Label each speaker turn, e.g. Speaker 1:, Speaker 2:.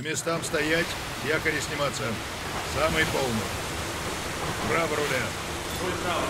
Speaker 1: По местам стоять, якори сниматься. Самый полный. Право руля.
Speaker 2: Руль право.